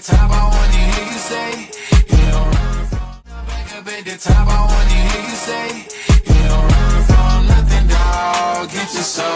the top, I wanna hear you say. You don't run from back up at the top, I wanna hear you say. You don't run from nothing, dog. Get your soul.